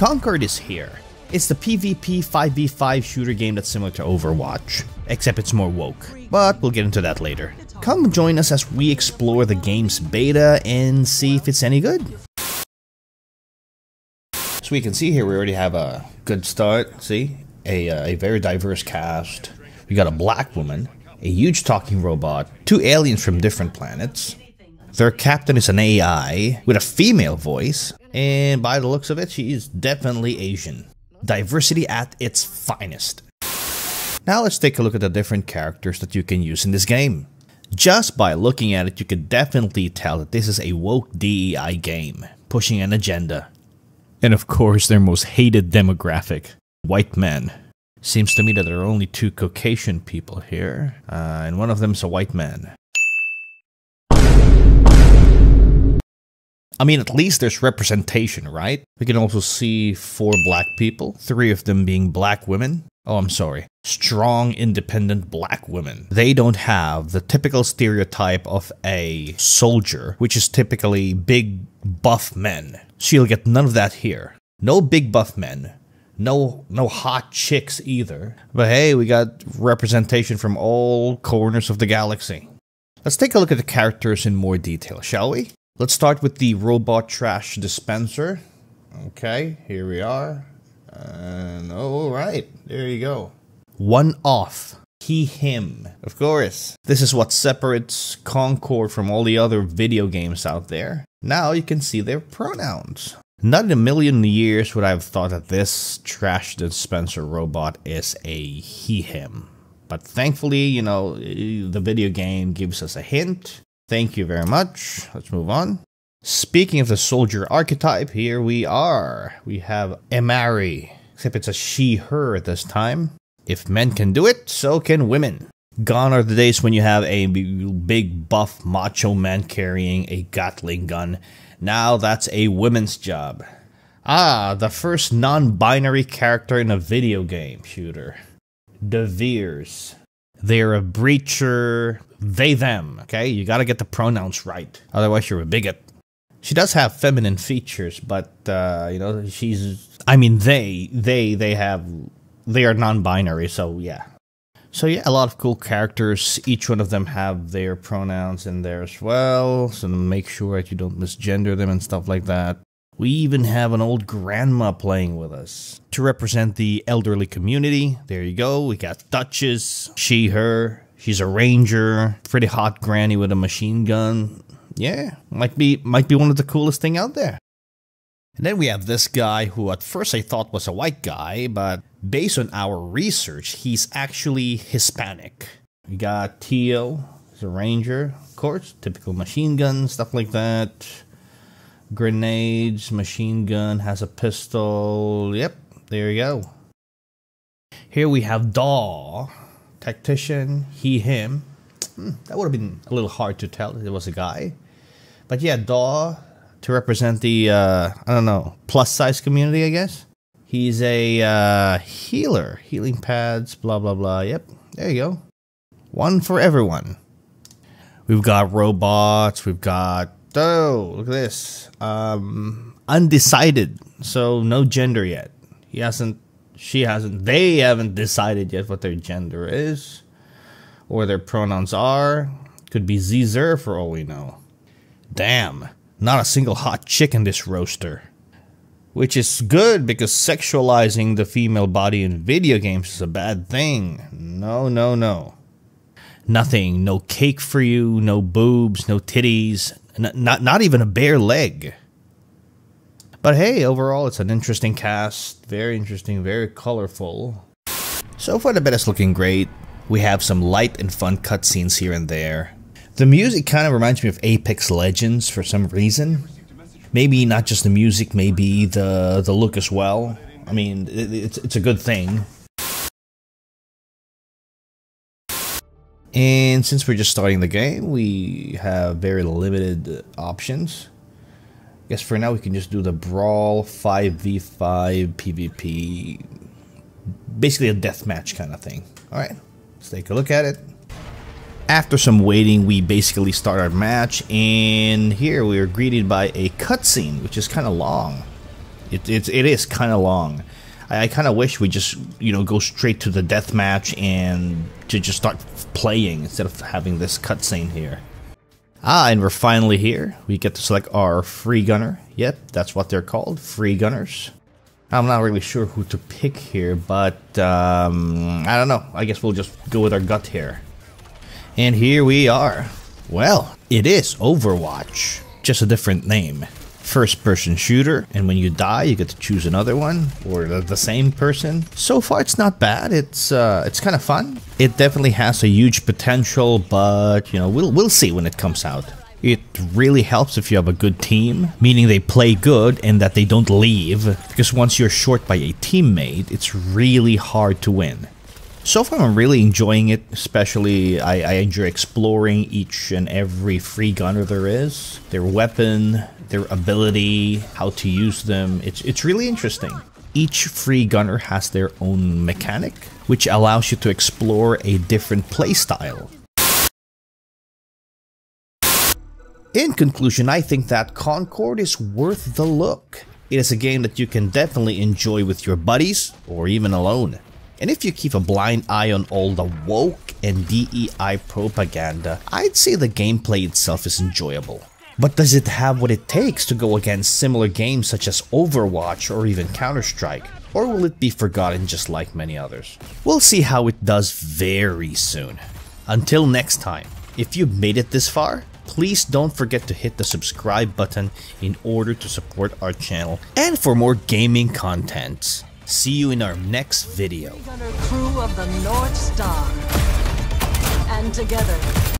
Concord is here. It's the PvP 5v5 shooter game that's similar to Overwatch, except it's more woke. But we'll get into that later. Come join us as we explore the game's beta and see if it's any good. So we can see here we already have a good start, see? A, uh, a very diverse cast. We got a black woman, a huge talking robot, two aliens from different planets. Their captain is an AI with a female voice, and by the looks of it, she is definitely Asian. Diversity at its finest. Now let's take a look at the different characters that you can use in this game. Just by looking at it, you can definitely tell that this is a woke DEI game, pushing an agenda. And of course, their most hated demographic, white men. Seems to me that there are only two Caucasian people here, uh, and one of them is a white man. I mean, at least there's representation, right? We can also see four black people, three of them being black women. Oh, I'm sorry. Strong, independent black women. They don't have the typical stereotype of a soldier, which is typically big, buff men. So you'll get none of that here. No big buff men. No, no hot chicks either. But hey, we got representation from all corners of the galaxy. Let's take a look at the characters in more detail, shall we? Let's start with the robot trash dispenser. Okay, here we are. And all right, there you go. One off. He, him. Of course. This is what separates Concord from all the other video games out there. Now you can see their pronouns. Not in a million years would I have thought that this trash dispenser robot is a he, him. But thankfully, you know, the video game gives us a hint Thank you very much. Let's move on. Speaking of the soldier archetype, here we are. We have Emari, except it's a she, her this time. If men can do it, so can women. Gone are the days when you have a big buff macho man carrying a Gatling gun. Now that's a woman's job. Ah, the first non binary character in a video game shooter. De. They're a breacher, they, them, okay? You gotta get the pronouns right. Otherwise, you're a bigot. She does have feminine features, but, uh, you know, she's. I mean, they, they, they have. They are non binary, so yeah. So yeah, a lot of cool characters. Each one of them have their pronouns in there as well, so make sure that you don't misgender them and stuff like that. We even have an old grandma playing with us. To represent the elderly community, there you go. We got Duchess, she, her. She's a ranger, pretty hot granny with a machine gun. Yeah, might be might be one of the coolest thing out there. And then we have this guy who at first I thought was a white guy, but based on our research, he's actually Hispanic. We got Teo, he's a ranger, of course, typical machine gun, stuff like that grenades, machine gun, has a pistol. Yep, there you go. Here we have Daw, tactician, he, him. Hmm, that would have been a little hard to tell it was a guy. But yeah, Daw, to represent the, uh, I don't know, plus size community, I guess. He's a uh, healer, healing pads, blah, blah, blah. Yep, there you go. One for everyone. We've got robots, we've got Oh, look at this. Um, undecided. So no gender yet. He hasn't. She hasn't. They haven't decided yet what their gender is, or their pronouns are. Could be Zer for all we know. Damn, not a single hot chick in this roaster. Which is good because sexualizing the female body in video games is a bad thing. No, no, no. Nothing. No cake for you, no boobs, no titties, not not even a bare leg. But hey, overall, it's an interesting cast. Very interesting, very colorful. So far, the bed is looking great. We have some light and fun cutscenes here and there. The music kind of reminds me of Apex Legends for some reason. Maybe not just the music, maybe the the look as well. I mean, it, it's it's a good thing. And since we're just starting the game, we have very limited options. Guess for now we can just do the Brawl 5v5 PvP. Basically a deathmatch kind of thing. Alright, let's take a look at it. After some waiting, we basically start our match, and here we are greeted by a cutscene, which is kind of long. It, it, it is kind of long. I, I kind of wish we just, you know, go straight to the death match and to just start playing instead of having this cutscene here. Ah, and we're finally here. We get to select our free gunner. Yep, that's what they're called, free gunners. I'm not really sure who to pick here, but um, I don't know. I guess we'll just go with our gut here. And here we are. Well, it is Overwatch, just a different name first person shooter, and when you die, you get to choose another one or the, same person. So far, it's not bad. It's uh, it's kind of fun. It definitely has a huge potential, but you know we'll we'll see when it comes out. It really helps if you have a good team, meaning they play good and that they don't leave, because once you're short by a teammate, it's really hard to win. So far, I'm really enjoying it, especially I, I, enjoy exploring each and every free gunner there is, their weapon, their ability, how to use them. It's, it's really interesting. Each free gunner has their own mechanic, which allows you to explore a different playstyle. In conclusion, I think that Concord is worth the look. It is a game that you can definitely enjoy with your buddies, or even alone. And if you keep a blind eye on all the woke and DEI propaganda, I'd say the gameplay itself is enjoyable. But does it have what it takes to go against similar games such as Overwatch or even Counter-Strike? Or will it be forgotten just like many others? We'll see how it does very soon. Until next time, if you've made it this far, please don't forget to hit the subscribe button in order to support our channel and for more gaming content. See you in our next video.